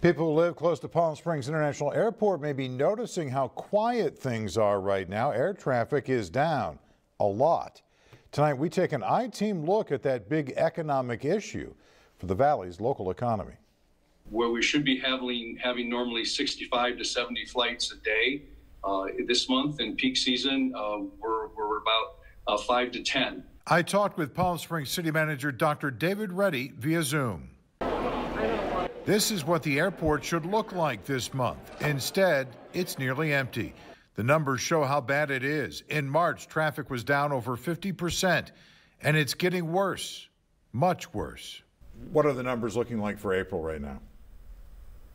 People who live close to Palm Springs International Airport may be noticing how quiet things are right now. Air traffic is down a lot. Tonight, we take an I-team look at that big economic issue for the Valley's local economy. Where we should be having, having normally 65 to 70 flights a day, uh, this month in peak season, uh, we're, we're about uh, 5 to 10. I talked with Palm Springs City Manager Dr. David Ready via Zoom. This is what the airport should look like this month. Instead, it's nearly empty. The numbers show how bad it is. In March, traffic was down over 50%, and it's getting worse, much worse. What are the numbers looking like for April right now?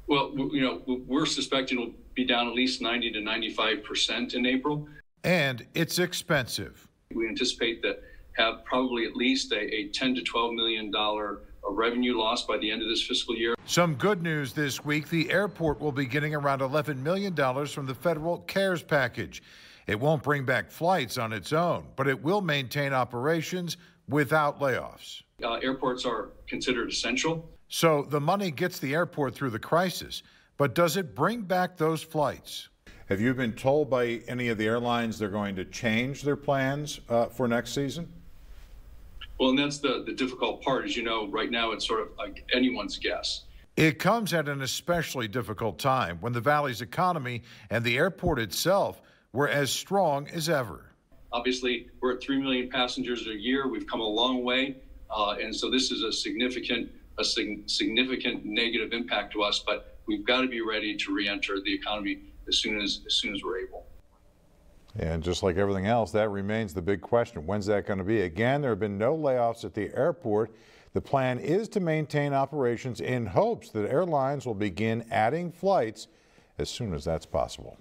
Well, you know, we're suspecting it'll be down at least 90 to 95% in April. And it's expensive. We anticipate that have probably at least a, a 10 to 12 million dollar revenue loss by the end of this fiscal year. Some good news this week. The airport will be getting around $11 million from the federal CARES package. It won't bring back flights on its own, but it will maintain operations without layoffs. Uh, airports are considered essential. So the money gets the airport through the crisis, but does it bring back those flights? Have you been told by any of the airlines they're going to change their plans uh, for next season? Well, and that's the, the difficult part. As you know, right now it's sort of like anyone's guess. It comes at an especially difficult time when the Valley's economy and the airport itself were as strong as ever. Obviously, we're at 3 million passengers a year. We've come a long way. Uh, and so this is a significant, a sig significant negative impact to us, but we've got to be ready to re-enter the economy as soon as, as soon as we're able. And just like everything else, that remains the big question. When's that going to be? Again, there have been no layoffs at the airport. The plan is to maintain operations in hopes that airlines will begin adding flights as soon as that's possible.